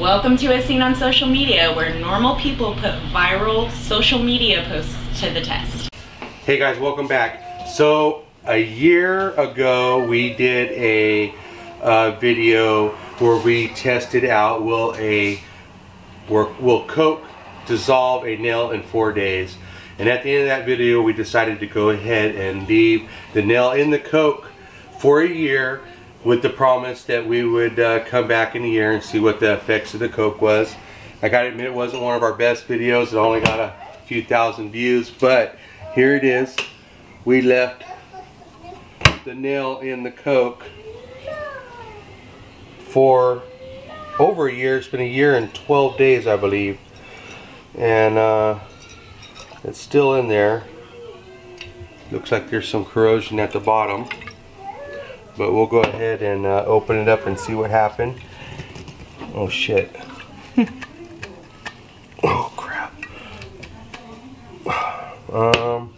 Welcome to As Seen on Social Media, where normal people put viral social media posts to the test. Hey guys, welcome back. So a year ago, we did a video where we tested out will a will Coke dissolve a nail in four days. And at the end of that video, we decided to go ahead and leave the nail in the Coke for a year with the promise that we would uh, come back in a year and see what the effects of the Coke was. I gotta admit it wasn't one of our best videos. It only got a few thousand views, but here it is. We left the nail in the Coke for over a year. It's been a year and 12 days, I believe. And uh, it's still in there. Looks like there's some corrosion at the bottom but we'll go ahead and uh, open it up and see what happened. Oh shit. oh crap. Um,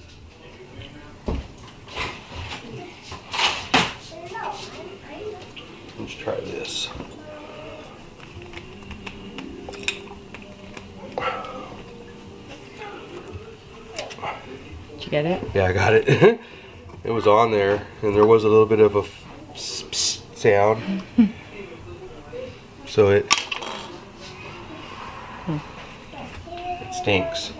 let's try this. Did you get it? Yeah, I got it. it was on there and there was a little bit of a sound. so it it stinks.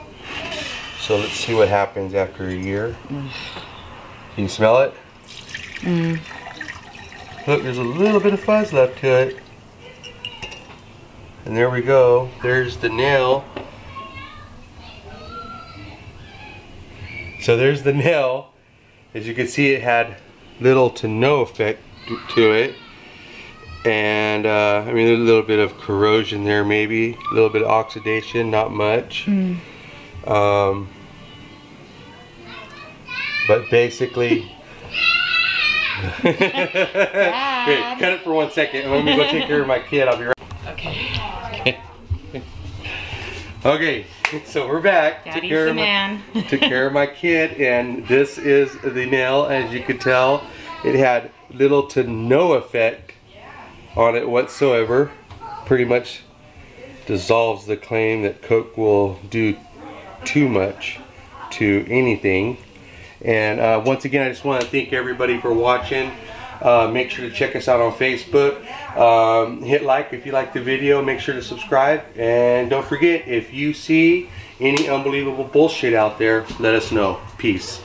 So let's see what happens after a year. Can you smell it? Mm. Look, there's a little bit of fuzz left to it. And there we go. There's the nail. So there's the nail. As you can see, it had little to no effect to it. And uh, I mean, a little bit of corrosion there, maybe a little bit of oxidation, not much. Mm. Um, but basically, Wait, cut it for one second. Let me go take care of my kid. I'll be right. Okay. okay. So we're back. Daddy's took care the man. My, took care of my kid, and this is the nail. As you could tell, it had little to no effect on it whatsoever. Pretty much dissolves the claim that Coke will do too much to anything. And uh, once again, I just want to thank everybody for watching. Uh, make sure to check us out on Facebook. Um, hit like if you like the video. Make sure to subscribe. And don't forget, if you see any unbelievable bullshit out there, let us know. Peace.